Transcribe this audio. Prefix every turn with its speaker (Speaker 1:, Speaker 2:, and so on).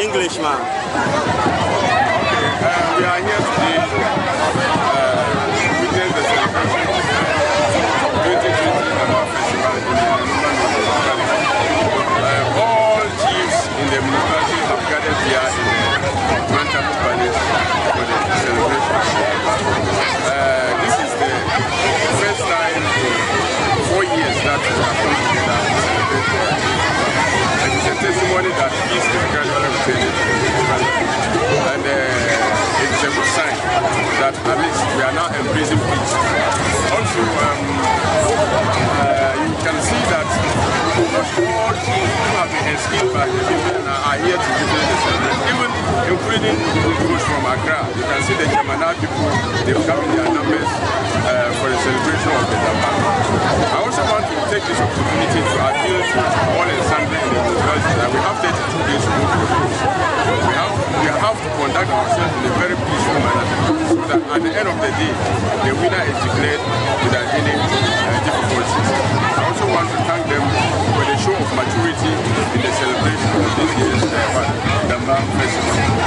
Speaker 1: Englishman.
Speaker 2: Okay, uh, we are here today uh, witness the celebration of 2020 Nama Festival in the municipality. Uh, all chiefs in the municipality have gathered here that at least we are now embracing peace. Also, um, uh, you can see that almost all who have been escaped by the people are here to witness the celebration, even including those from Accra. You can see the Jamana people, they've come in their numbers uh, for the celebration of the Damba. I also want to take this opportunity to appeal to all and sundry in the municipality that we have 32 days to go to the. We have, we have to conduct ourselves in a that at the end of the day, the winner is declared without any uh, difficulties. I also want to thank them for the show of maturity in the celebration of this year's uh, Dambam Festival.